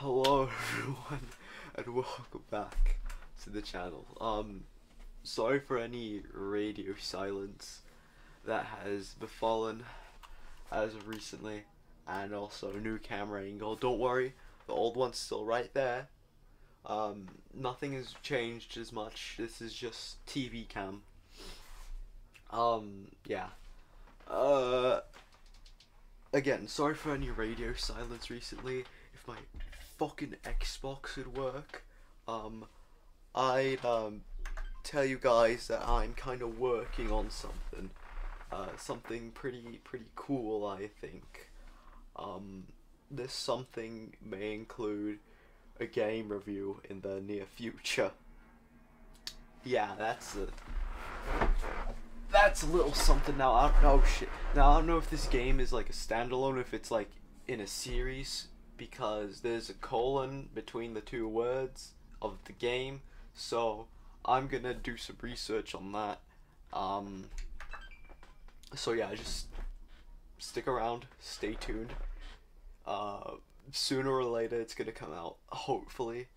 Hello everyone and welcome back to the channel. Um sorry for any radio silence that has befallen as of recently and also new camera angle. Don't worry, the old one's still right there. Um nothing has changed as much. This is just TV cam. Um yeah. Uh again, sorry for any radio silence recently. If my fucking Xbox would work, um, I'd um, tell you guys that I'm kind of working on something, uh, something pretty pretty cool. I think. Um, this something may include a game review in the near future. Yeah, that's a that's a little something now. I don't know shit. Now I don't know if this game is like a standalone, if it's like in a series, because there's a colon between the two words of the game. So I'm gonna do some research on that. Um. So yeah, just stick around, stay tuned. Uh, sooner or later it's gonna come out, hopefully,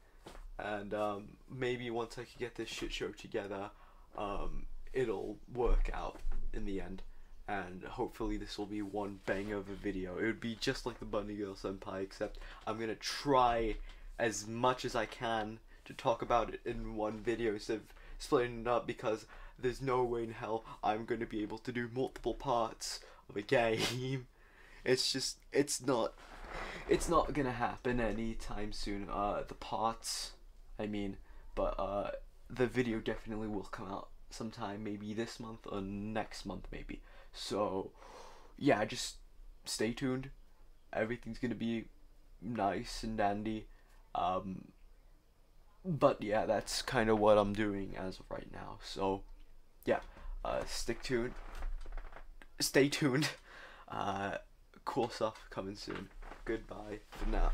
and um, maybe once I can get this shit show together, um, it'll work out in the end. And hopefully this will be one bang of a video. It would be just like the Bunny Girl Senpai, except I'm gonna try as much as I can to talk about it in one video instead of splitting it up because there's no way in hell I'm gonna be able to do multiple parts of a game. It's just it's not it's not gonna happen anytime soon. Uh the parts I mean, but uh the video definitely will come out sometime maybe this month or next month maybe. So yeah, just stay tuned. Everything's gonna be nice and dandy. Um, but yeah, that's kind of what I'm doing as of right now. So yeah, uh, stick tuned. Stay tuned. Uh, cool stuff coming soon. Goodbye for now.